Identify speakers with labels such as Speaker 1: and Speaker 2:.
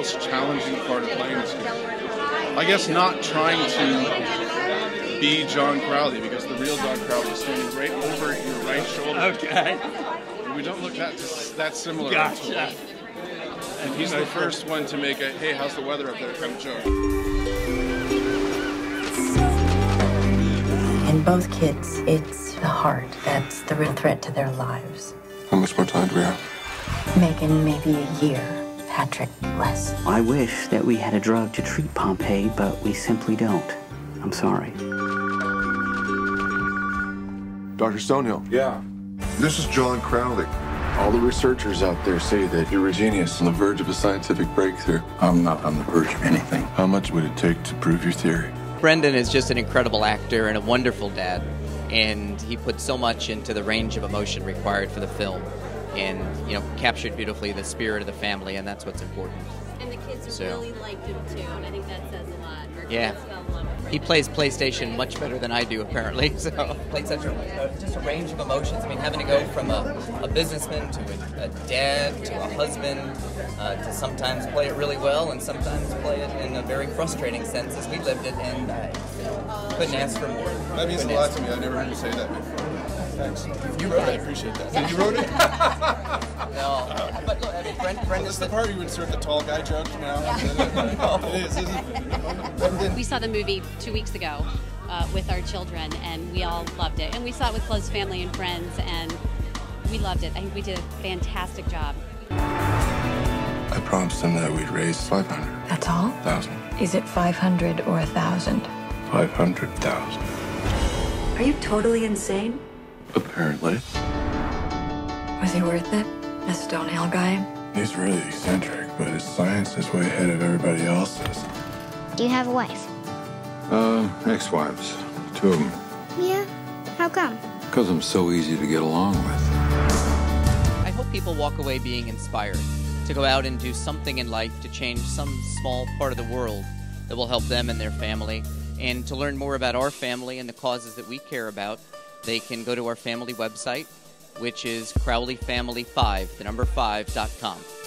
Speaker 1: most challenging part of playing this game. I guess not trying to be John Crowley because the real John Crowley is standing right over your right shoulder.
Speaker 2: Okay.
Speaker 1: We don't look that that similar.
Speaker 2: Gotcha.
Speaker 1: And he's the first one to make a "Hey, how's the weather up there?" kind of joke.
Speaker 3: In both kids, it's the heart that's the real threat to their lives.
Speaker 4: How much more time do we have?
Speaker 3: Megan, maybe a year. Patrick, less.
Speaker 5: I wish that we had a drug to treat Pompe, but we simply don't. I'm sorry.
Speaker 4: Dr. Stonehill.
Speaker 6: Yeah.
Speaker 4: This is John Crowley.
Speaker 6: All the researchers out there say that you're a genius.
Speaker 4: On the verge of a scientific breakthrough.
Speaker 6: I'm not on the verge of anything.
Speaker 4: How much would it take to prove your theory?
Speaker 7: Brendan is just an incredible actor and a wonderful dad, and he put so much into the range of emotion required for the film, and you know captured beautifully the spirit of the family, and that's what's important.
Speaker 8: And the kids
Speaker 7: So-
Speaker 8: really liked him too, and I think that says a lot. Our
Speaker 7: Yeah.
Speaker 8: kids fell in love with
Speaker 7: He plays PlayStation much better than I do, apparently. So played such a uh, just a range of emotions. I mean, having to go from a, a businessman to a, a dad to a husband uh, to sometimes play it really well and sometimes play it in a very frustrating sense as we lived it, and I couldn't ask for more.
Speaker 1: That means a lot to me. I never heard you say that before. Thanks.
Speaker 7: You
Speaker 1: wrote
Speaker 7: wrote
Speaker 1: I appreciate that. Did you wrote it?
Speaker 7: No, but look, I mean, Brent, Brendan's
Speaker 1: That's the part you insert the tall guy joke now. it is, isn't it?
Speaker 8: We saw the movie two weeks ago uh, with our children, and we all loved it. And we saw it with close family and friends, and we loved it. I think we did a fantastic job.
Speaker 4: I promised him that we'd raise 500,000.
Speaker 3: That's all? 1,000. Is it 500 or 1,000?
Speaker 4: 500,000.
Speaker 3: Are you totally insane?
Speaker 4: Apparently.
Speaker 3: Was he worth it? The Stonehill guy?
Speaker 4: He's really eccentric, but his science is way ahead of everybody else's.
Speaker 9: Do you have a wife?
Speaker 6: Uh, ex-wives. Two of them.
Speaker 9: Yeah. How come?
Speaker 6: Because I'm so easy to get along with.
Speaker 7: I hope people walk away being inspired to go out and do something in life to change some small part of the world that will help them and their family. And to learn more about our family and the causes that we care about, they can go to our family website, which is crowleyfamily5, the number 5.com.